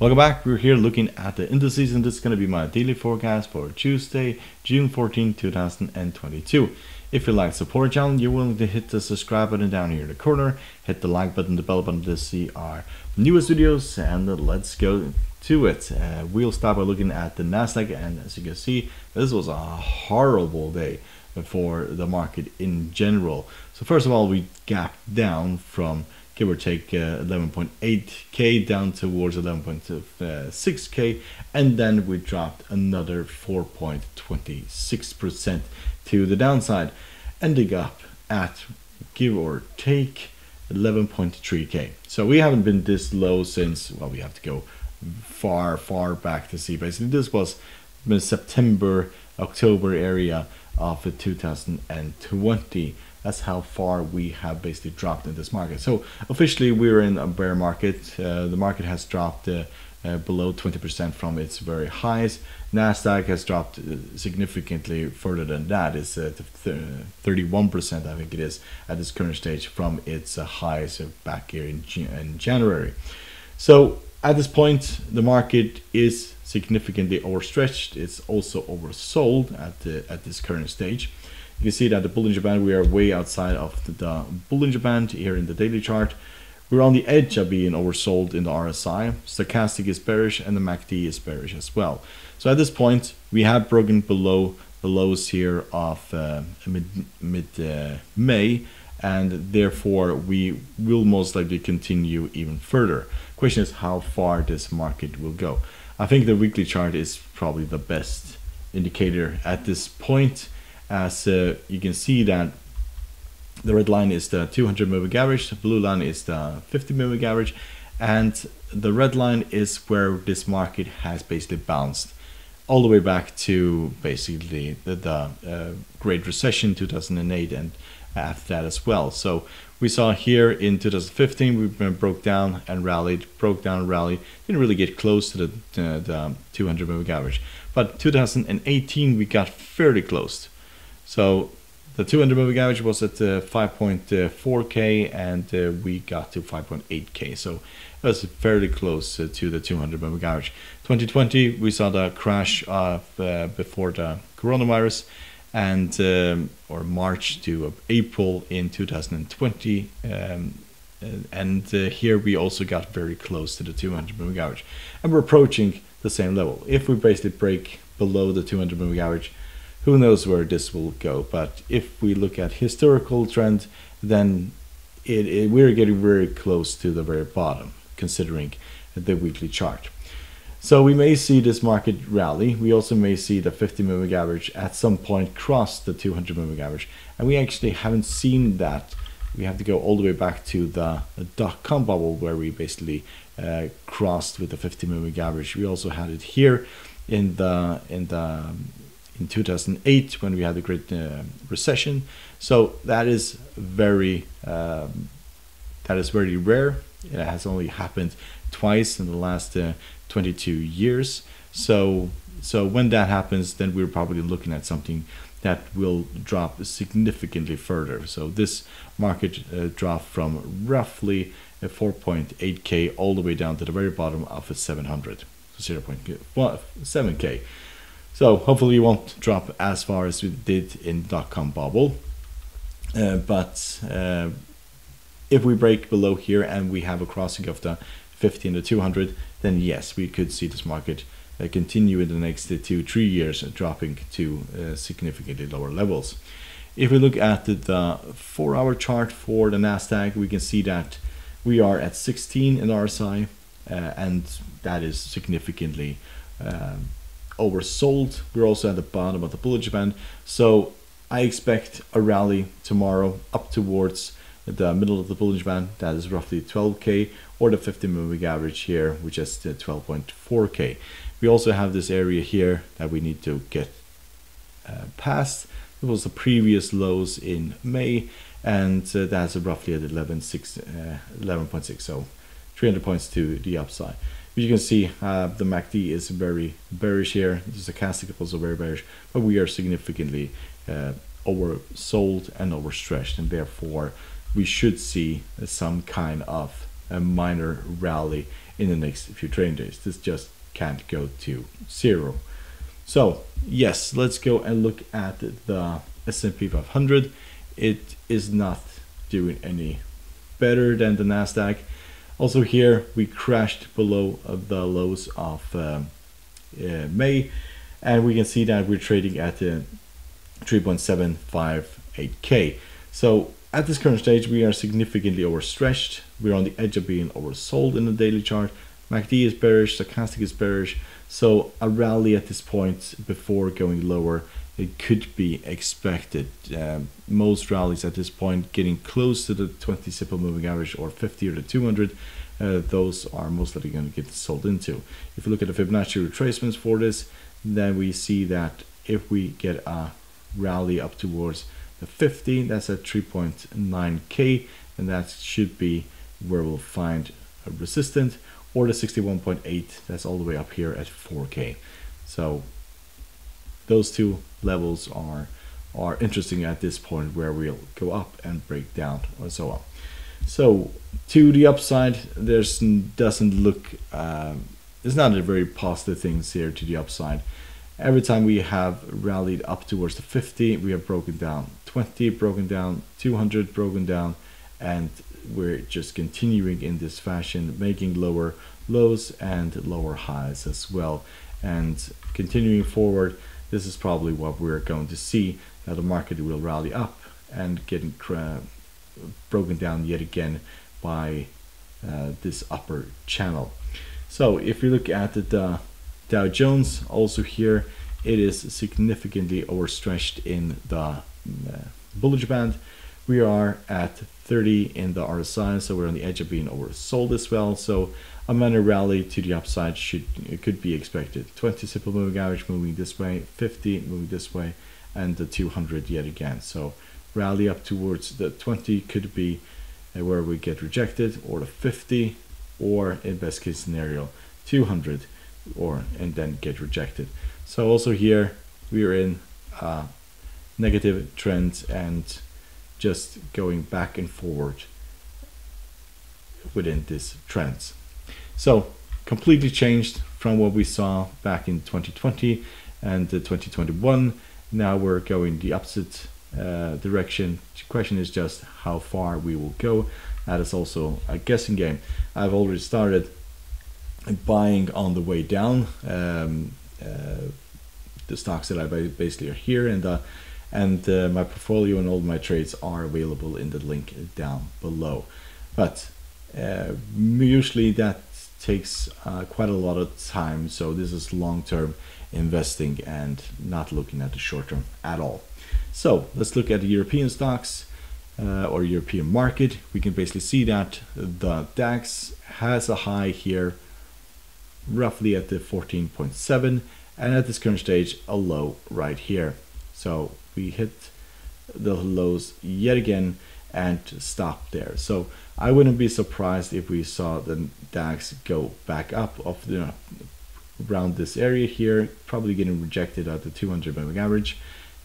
Welcome back. We're here looking at the indices, and this is going to be my daily forecast for Tuesday, June 14, 2022. If you like support channel, you're willing to hit the subscribe button down here in the corner, hit the like button, the bell button to see our newest videos, and let's go to it. Uh, we'll start by looking at the Nasdaq, and as you can see, this was a horrible day for the market in general. So first of all, we gapped down from give or take uh, 11.8k down towards 11.6k and then we dropped another 4.26% to the downside ending up at give or take 11.3k so we haven't been this low since well we have to go far far back to see. Basically this was the September October area of 2020 that's how far we have basically dropped in this market. So officially we're in a bear market. Uh, the market has dropped uh, uh, below 20% from its very highs. Nasdaq has dropped uh, significantly further than that. It's 31%, uh, I think it is, at this current stage from its uh, highs back here in, in January. So at this point, the market is significantly overstretched. It's also oversold at the, at this current stage. You can see that the Bollinger Band, we are way outside of the, the Bollinger Band here in the daily chart. We're on the edge of being oversold in the RSI. Stochastic is bearish and the MACD is bearish as well. So at this point, we have broken below the lows here of uh, mid, mid uh, May and therefore we will most likely continue even further. Question is how far this market will go. I think the weekly chart is probably the best indicator at this point as uh, you can see that the red line is the 200 moving average, the blue line is the 50 moving average, and the red line is where this market has basically bounced all the way back to basically the, the uh, Great Recession 2008 and after that as well. So we saw here in 2015 we broke down and rallied, broke down, rallied, didn't really get close to the, uh, the 200 moving average. But 2018 we got fairly close. So the 200 moving average was at uh, 5.4k and uh, we got to 5.8k. So it was fairly close uh, to the 200 moving average. 2020 we saw the crash of uh, before the coronavirus and um, or March to April in 2020. Um, and uh, here we also got very close to the 200 moving average and we're approaching the same level. If we basically break below the 200 moving average, who knows where this will go. But if we look at historical trend, then it, it, we're getting very close to the very bottom, considering the weekly chart. So we may see this market rally. We also may see the 50 moving average at some point cross the 200 moving average. And we actually haven't seen that. We have to go all the way back to the, dot-com bubble where we basically uh, crossed with the 50 moving average. We also had it here in the in the in 2008 when we had the Great uh, Recession. So that is very um, that is very rare. It has only happened twice in the last uh, 22 years. So so when that happens, then we're probably looking at something that will drop significantly further. So this market uh, from roughly 4.8k all the way down to the very bottom of a 700, so 0.7k. So hopefully it won't drop as far as we did in dot-com bubble. Uh, but uh, if we break below here and we have a crossing of the 50 and the 200, then yes, we could see this market uh, continue in the next two, three years, dropping to uh, significantly lower levels. If we look at the, the four-hour chart for the Nasdaq, we can see that we are at 16 in RSI, uh, and that is significantly um, oversold. We're also at the bottom of the Bollinger Band. So I expect a rally tomorrow up towards the middle of the Bollinger Band. That is roughly 12K or the 50 moving average here, which is 12.4K. We also have this area here that we need to get uh, past. It was the previous lows in May and uh, that's roughly at 11.6, uh, 11.6 so 300 points to the upside you can see uh, the MACD is very bearish here. The stochastic is also very bearish, but we are significantly uh, oversold and overstretched, and therefore we should see some kind of a minor rally in the next few trading days. This just can't go to zero. So yes, let's go and look at the S&P 500. It is not doing any better than the Nasdaq. Also here we crashed below the lows of um, uh, May, and we can see that we're trading at uh, 3.758k. So at this current stage, we are significantly overstretched. We're on the edge of being oversold in the daily chart. MACD is bearish, stochastic is bearish. So a rally at this point before going lower, it could be expected. Um, most rallies at this point getting close to the 20 simple moving average or 50 or the 200, uh, those are most likely going to get sold into. If you look at the Fibonacci retracements for this, then we see that if we get a rally up towards the 50 that's at 3.9k and that should be where we'll find a resistant or the 61.8 that's all the way up here at 4k so those two levels are are interesting at this point where we'll go up and break down and so on so to the upside there's doesn't look um, it's not a very positive things here to the upside Every time we have rallied up towards the 50, we have broken down 20, broken down 200, broken down, and we're just continuing in this fashion, making lower lows and lower highs as well. And continuing forward, this is probably what we're going to see that the market will rally up and getting broken down yet again by uh, this upper channel. So if you look at the Dow Jones also here it is significantly overstretched in the uh, Bollinger Band. We are at 30 in the RSI, so we're on the edge of being oversold as well. So a minor rally to the upside should could be expected. 20 simple moving average moving this way, 50 moving this way, and the 200 yet again. So rally up towards the 20 could be uh, where we get rejected, or the 50, or in best case scenario 200 or and then get rejected. So also here we are in uh, negative trends and just going back and forward within this trends. So completely changed from what we saw back in 2020 and 2021. Now we're going the opposite uh, direction. The question is just how far we will go. That is also a guessing game. I've already started buying on the way down. Um, uh, the stocks that I basically are here and uh, and uh, my portfolio and all my trades are available in the link down below. But uh, usually that takes uh, quite a lot of time. So this is long-term investing and not looking at the short term at all. So let's look at the European stocks. Uh, or European market, we can basically see that the DAX has a high here roughly at the 14.7 and at this current stage a low right here so we hit the lows yet again and stop there. So I wouldn't be surprised if we saw the DAX go back up of the around this area here probably getting rejected at the 200 moving average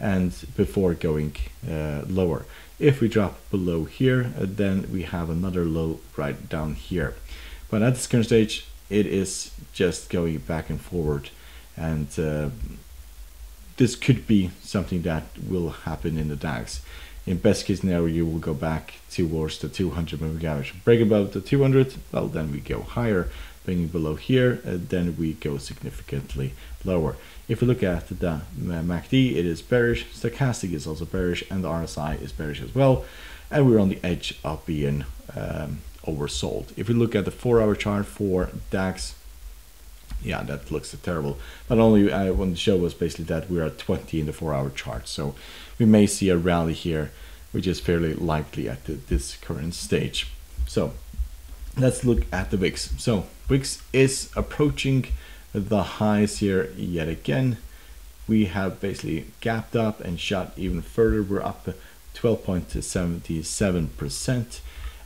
and before going uh, lower. If we drop below here uh, then we have another low right down here. But at this current stage it is just going back and forward and uh, this could be something that will happen in the DAX. In best case scenario, you will go back towards the 200 moving average. Break above the 200, well, then we go higher. Bringing below here, uh, then we go significantly lower. If we look at the MACD, it is bearish. Stochastic is also bearish, and the RSI is bearish as well. And we're on the edge of being um, oversold. If we look at the four-hour chart for DAX, yeah, that looks terrible. But only I want to show us basically that we're at 20 in the four hour chart. So we may see a rally here, which is fairly likely at the, this current stage. So let's look at the VIX. So VIX is approaching the highs here yet again. We have basically gapped up and shot even further. We're up 12.77%.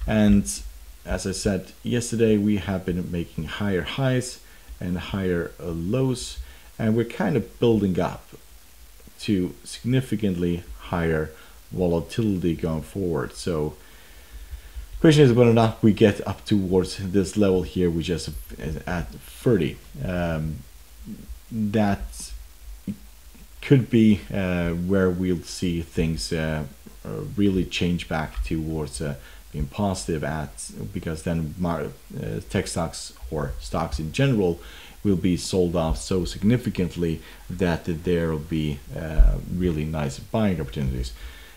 And as I said yesterday, we have been making higher highs and higher uh, lows and we're kind of building up to significantly higher volatility going forward so Question is whether or not we get up towards this level here, which is at 30. Um, that could be uh, where we'll see things uh, uh really change back towards uh, being positive at because then uh, tech stocks or stocks in general will be sold off so significantly that there will be uh, really nice buying opportunities.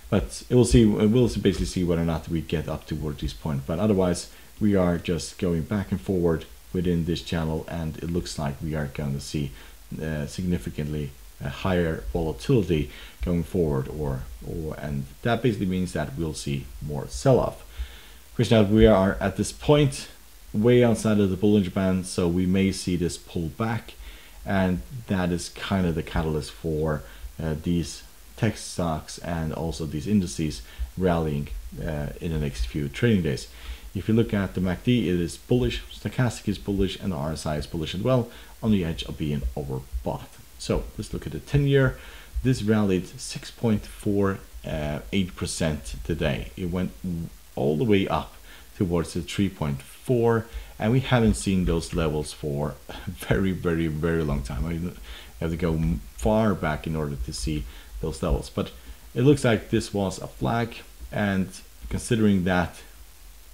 But it will see we'll basically see whether or not we get up toward this point. But otherwise, we are just going back and forward within this channel, and it looks like we are going to see uh, significantly uh, higher volatility going forward, or or and that basically means that we'll see more sell-off. Which now we are at this point way outside of the Bollinger Band, so we may see this pull back, and that is kind of the catalyst for uh, these tech stocks and also these indices rallying uh, in the next few trading days. If you look at the MACD, it is bullish, stochastic is bullish, and the RSI is bullish as well, on the edge of being overbought. So let's look at the 10 year. This rallied 6.48% uh, today. It went all the way up towards the 3.4 and we haven't seen those levels for a very very very long time. I have to go far back in order to see those levels. But it looks like this was a flag and considering that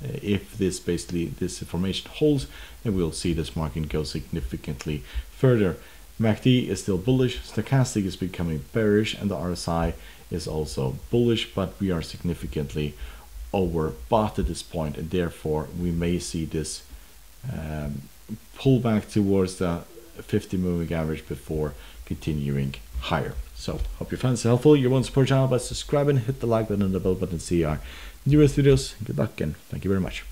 uh, if this basically this information holds then we'll see this market go significantly further. MACD is still bullish stochastic is becoming bearish and the RSI is also bullish but we are significantly overbought at this point and therefore we may see this um, pull back towards the 50 moving average before continuing higher. So hope you found this helpful. You want to support channel by subscribing, hit the like button and the bell button to see our newest videos. Good luck and thank you very much.